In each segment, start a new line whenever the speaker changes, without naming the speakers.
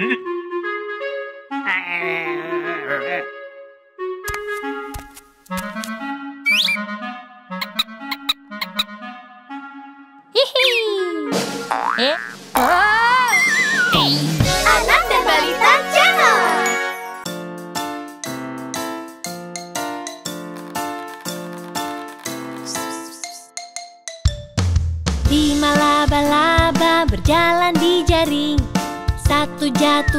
Mm-hmm.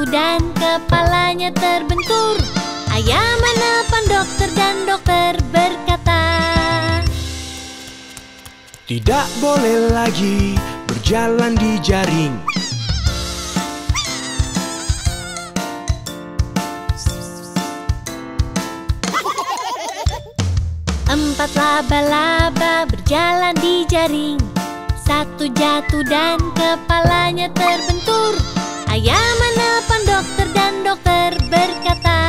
jatuh dan kepalanya terbentur. Ayah menelpon dokter dan dokter berkata
Tidak boleh lagi berjalan di jaring.
Empat laba-laba berjalan di jaring. Satu jatuh dan kepalanya terbentur Ayah menelpon dokter dan dokter berkata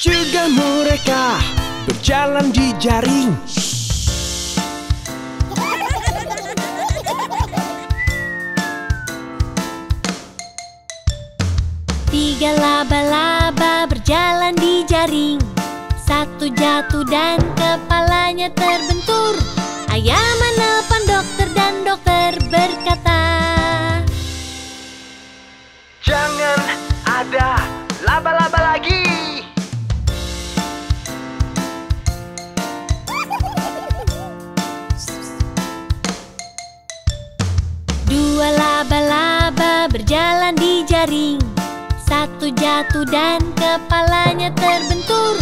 Cegah mereka berjalan di jaring.
Tiga laba-laba berjalan di jaring Satu jatuh dan kepalanya terbentur Ayah menelpon dokter dan dokter berkata
Jangan ada laba-laba lagi.
Dua laba-laba berjalan di jaring Satu jatuh dan kepalanya terbentur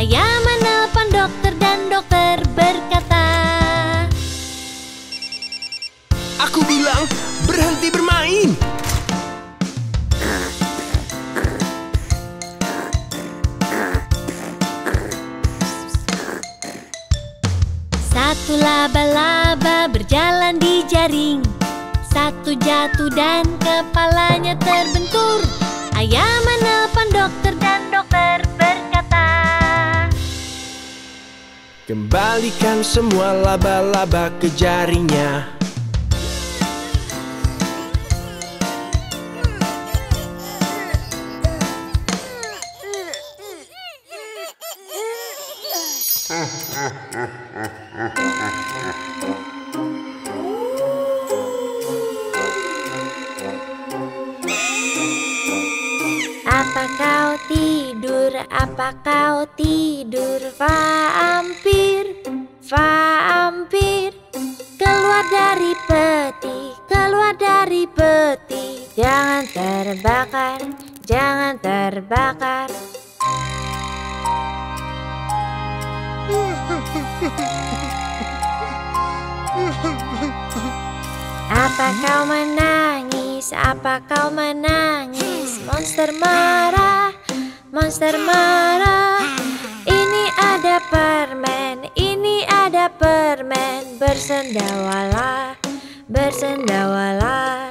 Ayah menelpon dokter dan dokter berkata
Aku bilang berhenti bermain.
Laba-laba berjalan di jaring Satu jatuh dan kepalanya terbentur Ayah menelpon dokter dan dokter berkata
Kembalikan semua laba-laba ke jaringnya.
Apa kau tidur? Vampir, vampir Keluar dari peti, keluar dari peti Jangan terbakar, jangan terbakar Apa kau menangis? Apa kau menangis? Monster marah, monster marah. Ini ada permen, ini ada permen. Bersendawalah, bersendawalah.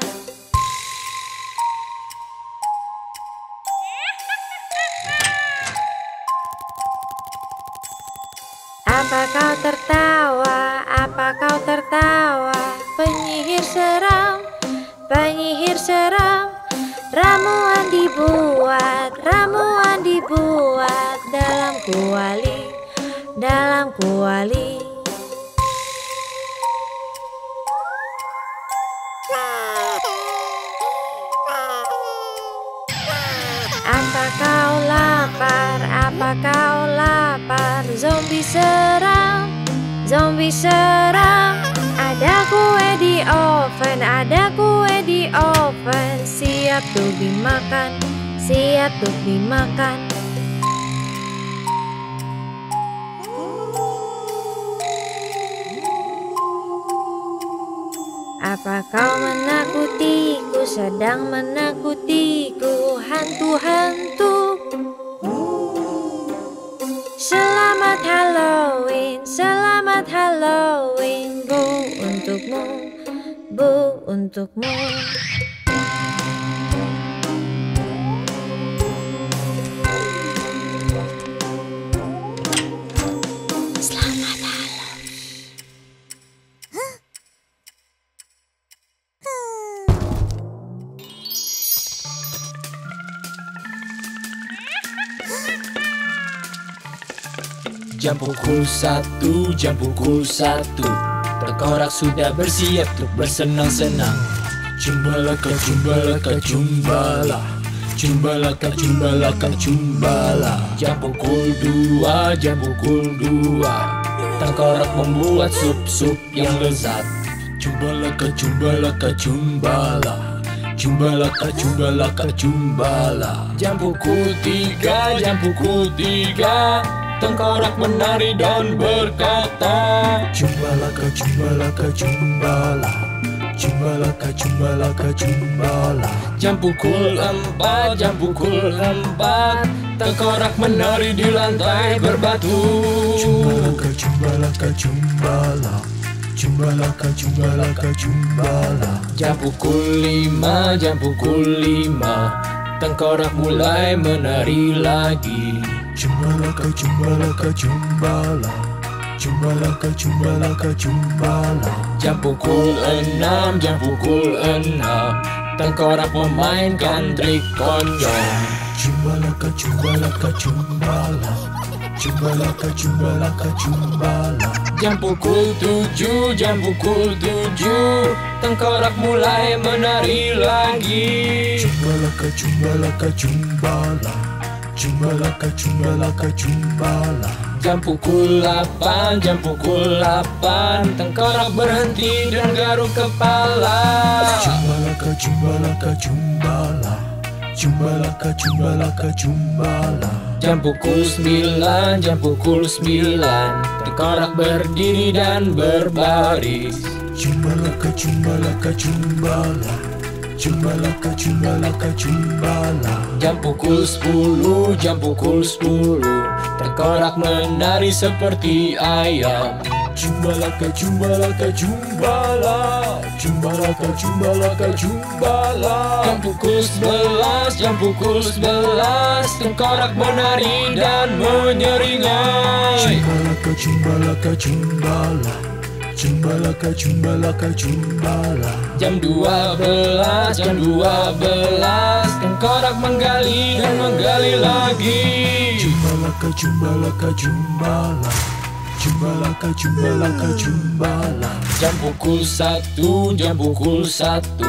Apa kau tertawa? Apa kau tertawa? Penyihir seram, penyihir seram. Ramuan dibuat, ramuan dalam kuali, dalam kuali. Apa kau lapar? Apa kau lapar? Zombie serang, zombie serang. Ada kue di oven, ada kue di oven. Siap tuh dimakan, siap tuh dimakan. Apa kau menakutiku, sedang menakutiku, hantu-hantu? Selamat Halloween, selamat Halloween, Bu untukmu, Bu untukmu.
Jam pukul satu, jam pukul satu. Tengkorak sudah bersiap untuk bersenang-senang. Cumbalaka, cumbalaka, cumbala Cumbalaka, cumbalaka, cumbala Jam pukul dua, jam pukul dua. Tengkorak membuat sup-sup yang lezat. Cumbalaka, cumbalaka, cumbala Cumbalaka, cumbalaka, cumbala Jam pukul tiga, jam pukul tiga Tengkorak menari dan berkata Cumbalaka, cumbalaka, cumbala Cumbalaka, cumbalaka, cumbala Jam pukul empat, jam pukul empat Tengkorak menari di lantai berbatu. Cumbalaka, cumbalaka, cumbala Cumbalaka, cumbalaka, cumbala Jam pukul lima, jam pukul lima Tengkorak mulai menari lagi. Cumbalaka, cumbalaka, cumbala. Cumbalaka, cumbalaka, cumbala. Jam pukul enam, jam pukul enam. Tengkorak memainkan trik konyol Cumbalaka, cumbalaka, cumbala. Cumbalaka, cumbalaka, cumbala Jam pukul tujuh, jam pukul tujuh Tengkorak mulai menari lagi. Cumbalaka, cumbalaka, cumbala. Cumbalaka, cumbalaka, cumbala. Jam pukul delapan, jam pukul delapan Tengkorak berhenti dan garuk kepala. Cumbalaka, cumbalaka, cumbala Cumbalaka, cumbalaka, cumbala Jam pukul sembilan, jam pukul sembilan. Tengkorak berdiri dan berbaris. Cumbalaka, cumbalaka, cumbala Cumbalaka, cumbalaka, cumbala Jam pukul sepuluh, jam pukul sepuluh. Tengkorak menari seperti ayam. Cumbalaka, cumbalaka, cumbala Cumbalaka, cumbalaka, cumbala Jam pukul sebelas, jam pukul sebelas Tengkorak menari dan menyeringai. Cumbalaka, cumbalaka, cumbala Cumbalaka, cumbalaka, cumbala Jam dua belas, jam dua belas Tengkorak menggali dan menggali lagi. Cumbalaka, cumbalaka, cumbala Cumbalaka, cumbalaka, cumbala Jam pukul satu, jam pukul satu.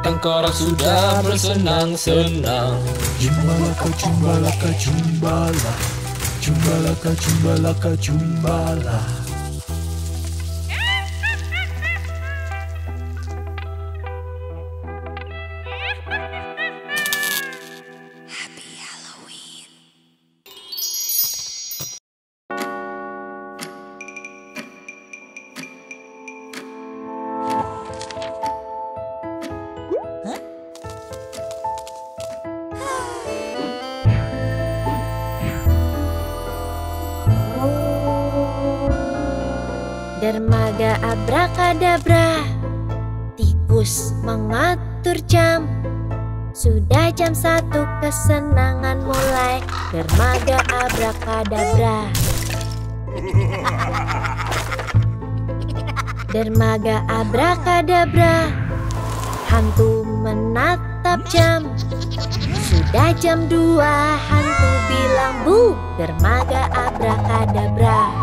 Tengkorak sudah bersenang-senang. Cumbalaka, cumbalaka, cumbala Cumbalaka, cumbalaka, cumbala
Dermaga abrakadabra. Tikus mengatur jam. Sudah jam satu kesenangan mulai. Dermaga abrakadabra. Dermaga abrakadabra. Hantu menatap jam. Sudah jam dua Hantu bilang bu Dermaga abrakadabra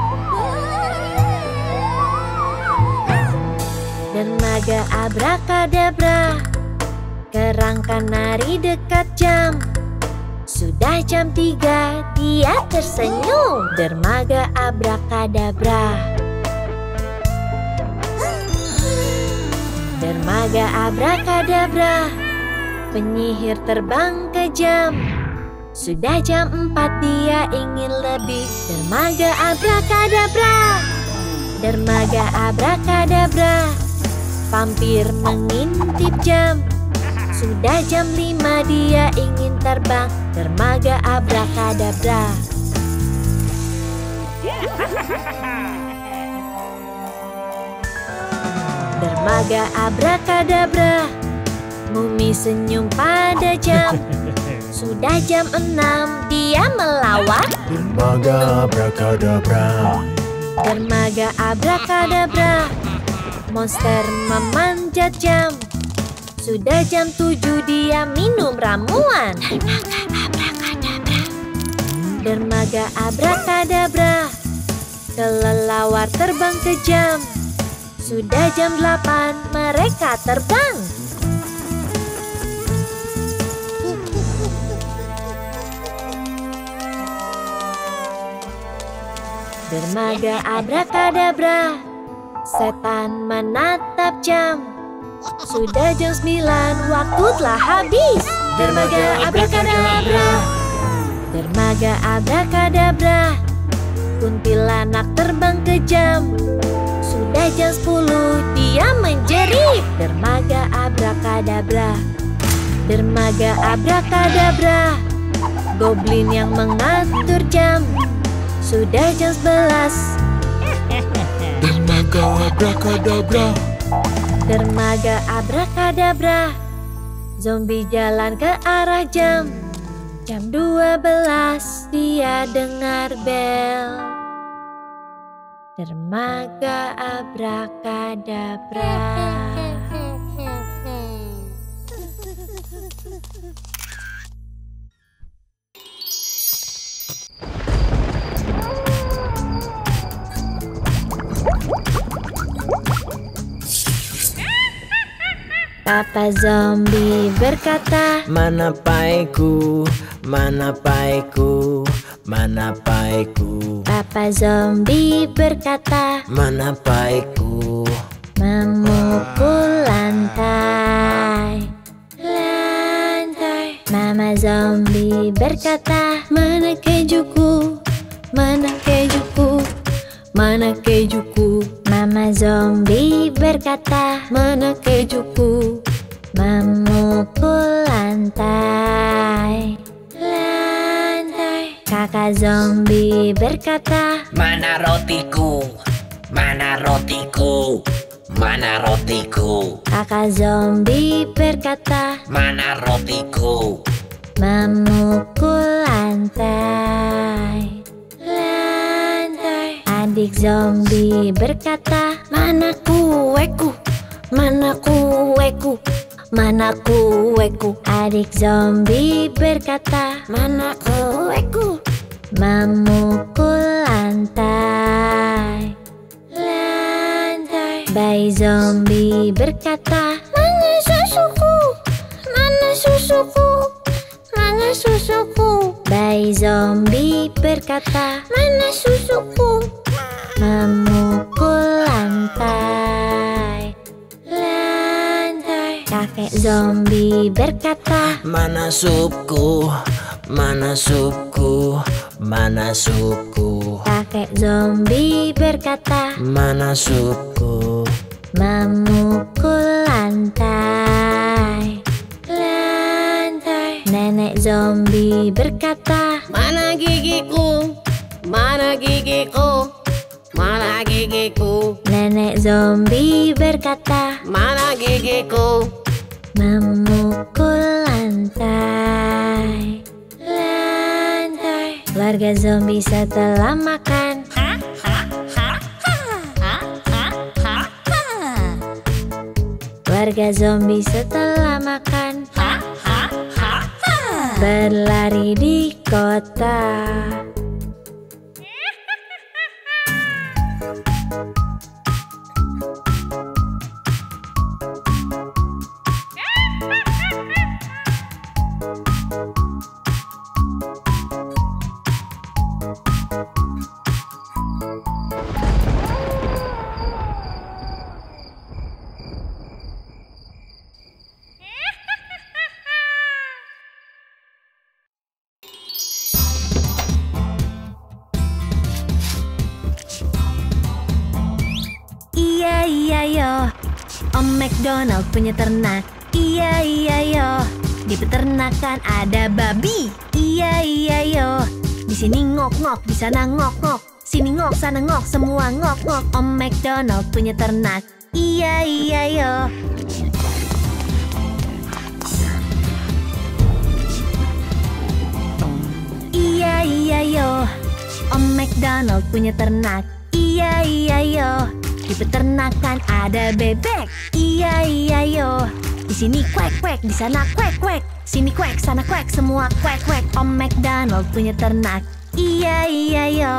Dermaga abrakadabra Kerangka nari dekat jam. Sudah jam tiga Dia tersenyum. Dermaga abrakadabra. Dermaga abrakadabra Penyihir terbang ke jam. Sudah jam empat dia ingin lebih. Dermaga abrakadabra. Dermaga abrakadabra Vampir mengintip jam. Sudah jam lima dia ingin terbang. Dermaga abrakadabra. Dermaga abrakadabra. Mumi senyum pada jam. Sudah jam enam dia melawat.
Dermaga abrakadabra.
Dermaga abrakadabra Monster memanjat jam. Sudah jam tujuh dia minum ramuan. Dermaga abrakadabra Kelelawar terbang kejam Sudah jam 8 mereka terbang. Dermaga abrakadabra Setan menatap jam. Sudah jam 9 waktu telah habis. Dermaga abrakadabra. Dermaga abrakadabra. Kuntilanak terbang kejam Sudah jam 10 dia menjerit. Dermaga abrakadabra. Dermaga abrakadabra. Goblin yang mengatur jam. Sudah jam 11
Dermaga abrakadabra.
Dermaga abrakadabra. Zombie jalan ke arah jam. Jam 12 dia dengar bel. Dermaga abrakadabra Papa zombie berkata
Mana paiku, mana paiku, mana paiku,
Papa zombie berkata
mana paiku.
Memukul lantai Lantai. Mama zombie berkata Mana kejuku? Mana kejuku? Mana kejuku Mama zombie berkata Mana kejuku Memukul lantai Lantai Kakak zombie berkata
Mana rotiku? Mana rotiku? Mana rotiku?
Kakak zombie berkata
Mana rotiku?
Memukul lantai Lantai Adik zombie berkata Mana kueku? Mana kueku? Mana kueku? Adik zombie berkata Mana kueku? Memukul lantai. Lantai. Bayi zombie berkata Mana susuku? Mana susuku? Mana susuku? Bayi zombie berkata Mana susuku Memukul lantai. Lantai Kakek zombie berkata
Mana supku, mana supku, mana supku,
Kakek zombie berkata
mana supku.
Memukul lantai. Lantai Nenek zombie berkata
Mana gigiku? Mana gigiku? Gigiku?
Nenek zombie berkata
Mana gigiku?
Memukul lantai Lantai Warga zombie setelah makan Warga zombie setelah makan Berlari di kota Om McDonald punya ternak. Iya iya yo. Di peternakan ada babi. Iya iya yo. Di sini ngok ngok, di sana ngok ngok Sini ngok, sana ngok, semua ngok ngok Om McDonald punya ternak. Iya iya yo. Iya iya yo. Om McDonald punya ternak. Iya iya yo di peternakan ada bebek. Iya iya yo. Di sini kwek kwek, di sana kwek kwek. Sini kwek, sana kwek, semua kwek kwek. Om McDonald punya ternak. Iya iya yo.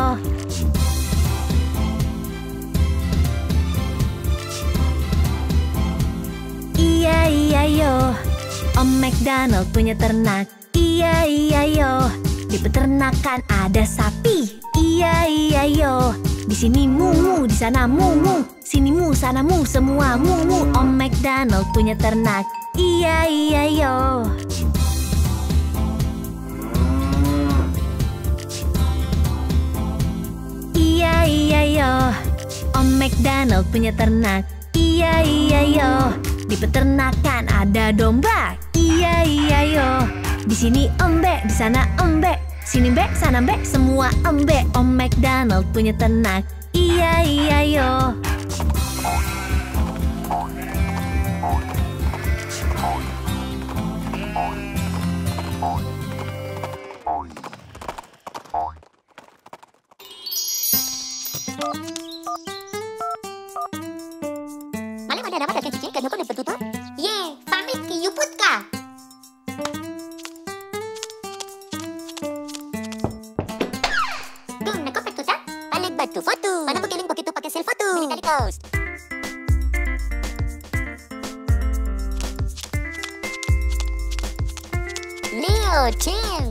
Iya iya yo. Om McDonald punya ternak. Iya iya yo. Di peternakan ada sapi. Iya iya yo. Di sini mumu, di sana mumu, sini mu, sana mu, semua mumu. Om McDonald punya ternak. Iya iya yo. Iya iya yo. Om McDonald punya ternak. Iya iya yo. Di peternakan ada domba. Iya iya yo. Di sini ombe, di sana ombe Sini mbak, sana mbak, semua embek Om McDonald punya ternak Iya, iya yo
Mali mali ada apa kerja cikin Kenapa kau dapat tutup? Ye, pamit ke Yuputka. Leo,
10.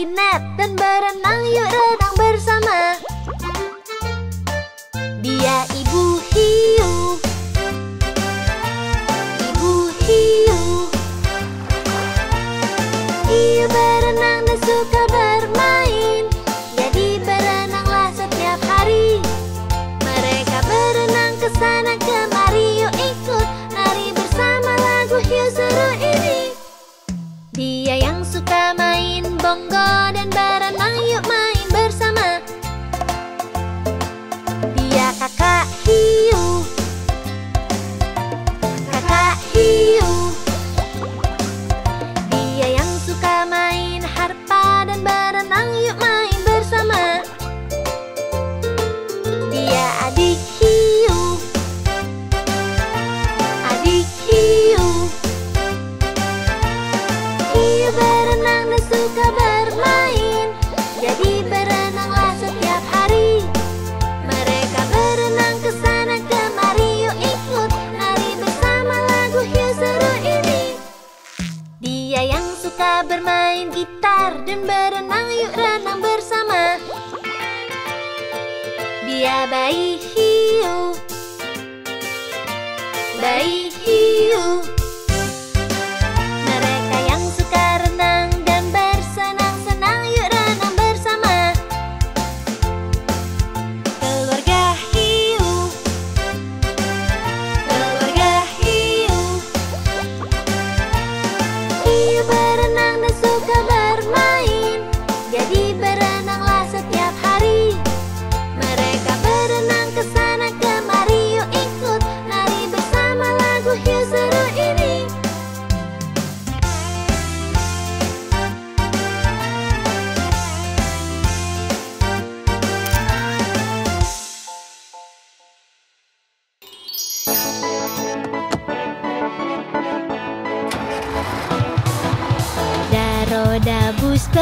bersinar dan berenang dan berenang yuk renang bersama. Dia bayi hiu. Bayi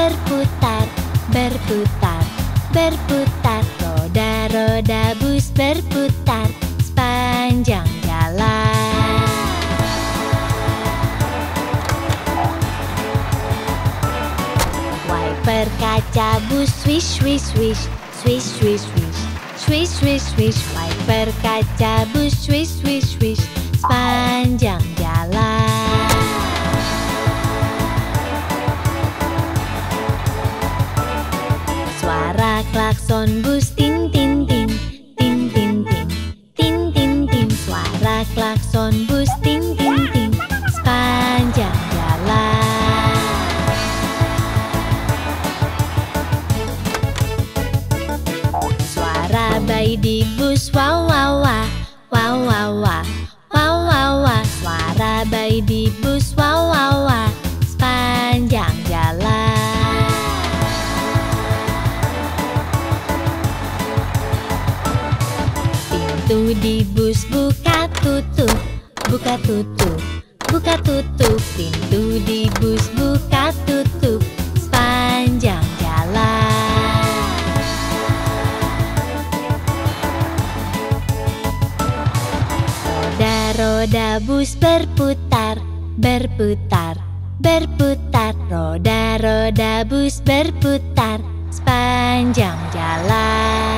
berputar, berputar, berputar Roda-roda bus berputar sepanjang jalan. Wiper kaca bus swish swish swish Swish swish swish Swish swish swish. Wiper kaca bus swish swish Bayi di bus wow wow wah. Wow wow wah. Wow wow wah. Suara bayi di bus wow wow wah. Sepanjang jalan. Pintu di bus buka tutup. Buka tutup. Buka tutup. Pintu di bus buka tutup Roda-roda bus berputar, berputar, berputar. Roda-roda bus berputar sepanjang jalan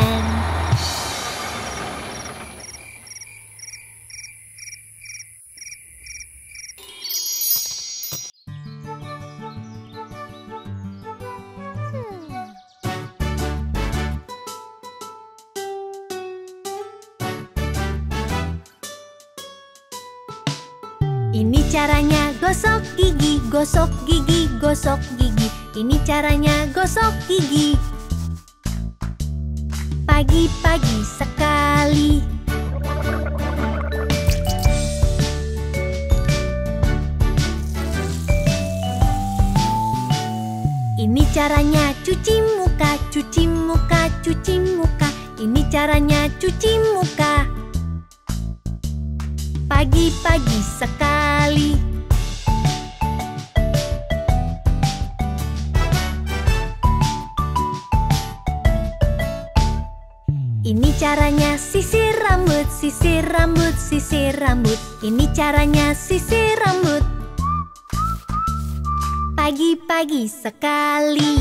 Ini caranya gosok gigi, gosok gigi, gosok gigi. Ini caranya gosok gigi. Pagi-pagi sekali. Ini caranya cuci muka, cuci muka, cuci muka. Ini caranya cuci muka. Pagi-pagi sekali. Sisir rambut, sisir rambut. Ini caranya sisir rambut. Pagi-pagi sekali.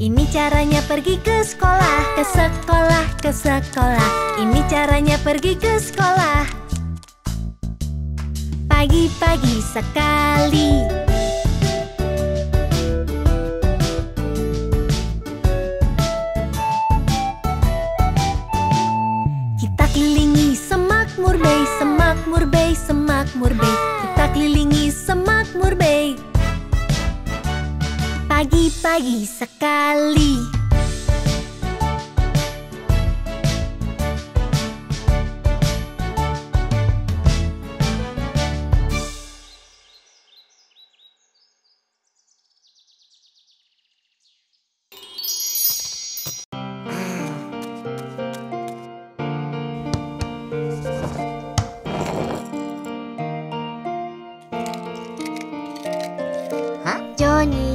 Ini caranya pergi ke sekolah, ke sekolah, ke sekolah. Ini caranya pergi ke sekolah. Pagi-pagi sekali. Semak murbei, semak murbei, semak murbei. Kita kelilingi semak murbei. Pagi-pagi sekali.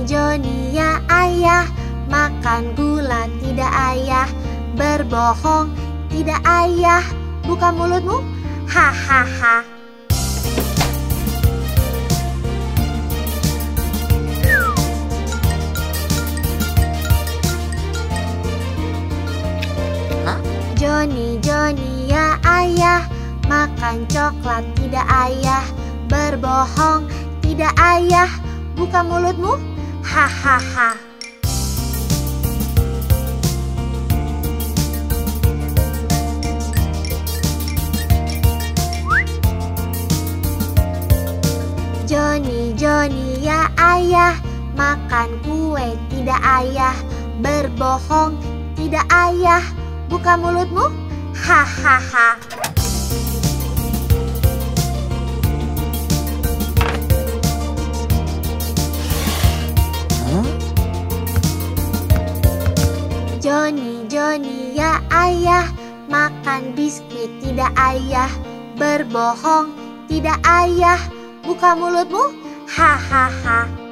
Joni, ya ayah Makan gula tidak ayah Berbohong tidak ayah Buka mulutmu Hahaha. Joni, Joni ya ayah Makan coklat tidak ayah Berbohong tidak ayah Buka mulutmu Hahaha. Joni, Joni ya ayah Makan kue tidak ayah Berbohong tidak ayah Buka mulutmu Hahaha ayah Makan biskuit tidak ayah Berbohong tidak ayah Buka mulutmu Hahaha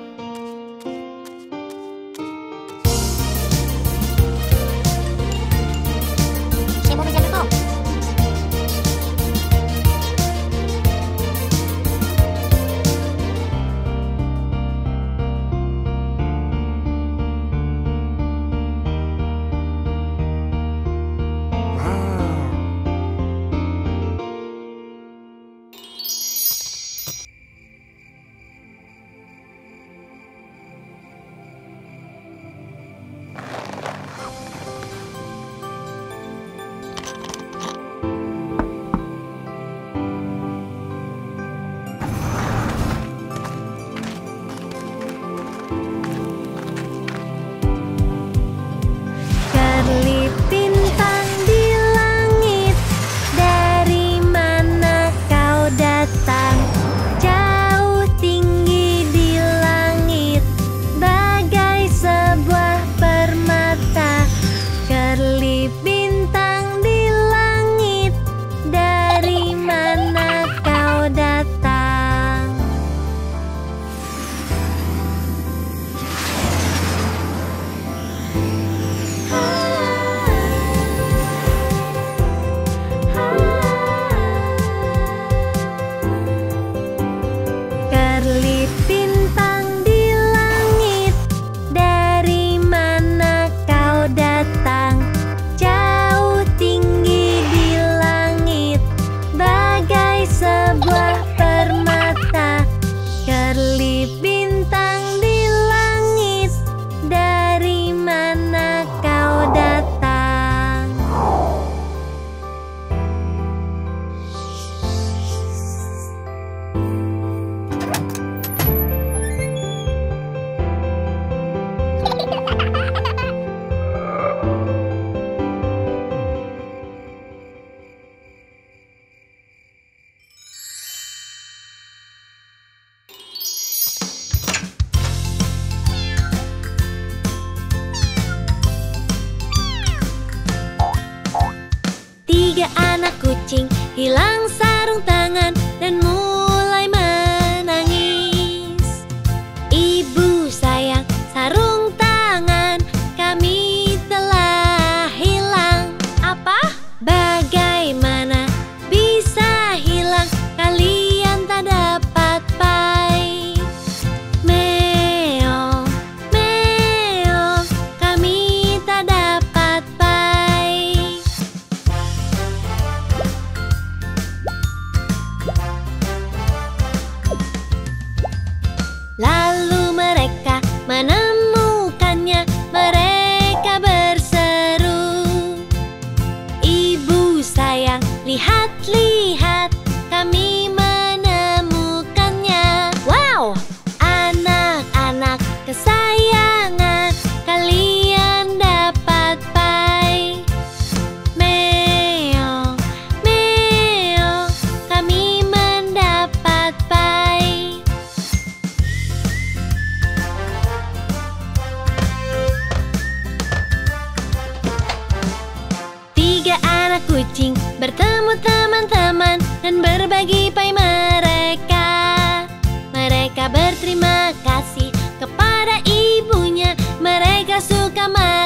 Mereka suka makan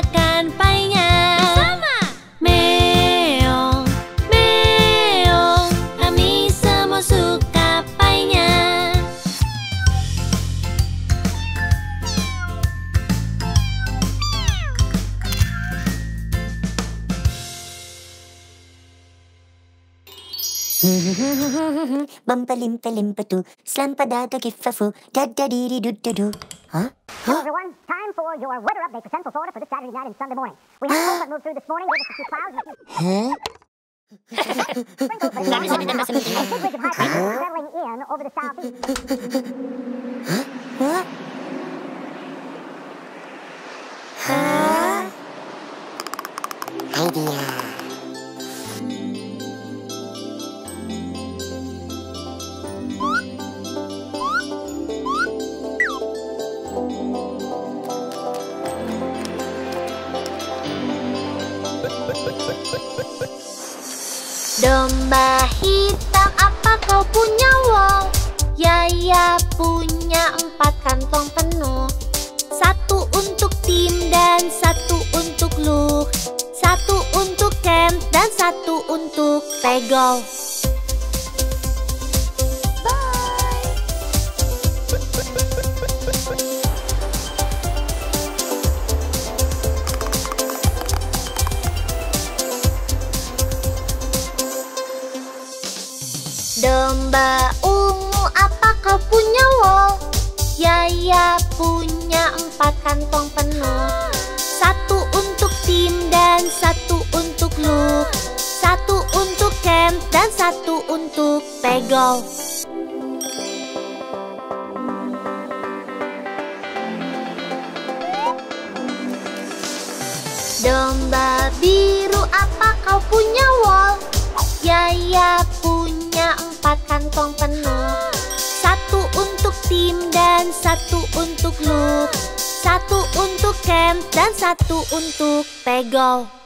Bumpa limpa tu, slampa dada giffafu, dadda dee doo doo doo. Huh?
Hello, everyone. Time for your weather update for Central Florida for this Saturday night and Sunday morning. We had a ah. cold that moved through this morning, gave us a few clouds and a few
Huh?
sprinkles. but
Dami sabi
a ridge of high pressure settling in over the southeast.
Huh? Huh? Idea.
Domba hitam apa kau punya wol? Yaya punya empat kantong penuh. Satu untuk tim dan satu untuk Luke Satu untuk Ken dan satu untuk Pegol empat kantong penuh. Satu untuk tim dan satu untuk Luke. Satu untuk Ken dan satu untuk Pegol Domba biru apa kau punya wol? Yaya punya empat kantong penuh. Satu untuk tim dan satu untuk Luke Satu untuk Ken dan satu untuk Pegol